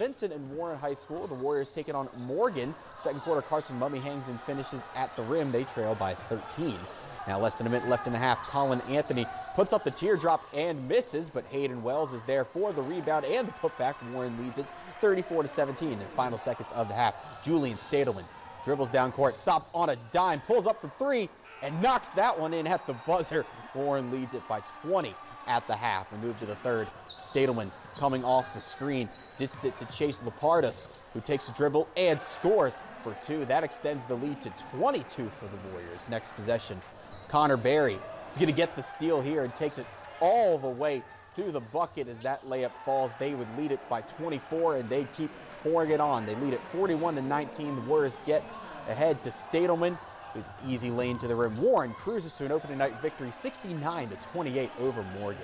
Vincent and Warren High School. The Warriors taking on Morgan. Second quarter, Carson Mummy hangs and finishes at the rim. They trail by 13. Now less than a minute left in the half. Colin Anthony puts up the teardrop and misses, but Hayden Wells is there for the rebound and the putback. Warren leads it 34 to 17 in the final seconds of the half. Julian Stadelman dribbles down court, stops on a dime, pulls up from three, and knocks that one in at the buzzer. Warren leads it by 20 at the half. We move to the third. Stadelman coming off the screen, disses it to Chase Lapardus, who takes a dribble and scores for two. That extends the lead to 22 for the Warriors. Next possession, Connor Barry is going to get the steal here and takes it all the way to the bucket as that layup falls. They would lead it by 24 and they keep pouring it on. They lead it 41 to 19. The Warriors get ahead to Stadelman. His easy lane to the rim. Warren cruises to an opening night victory 69 to 28 over Morgan.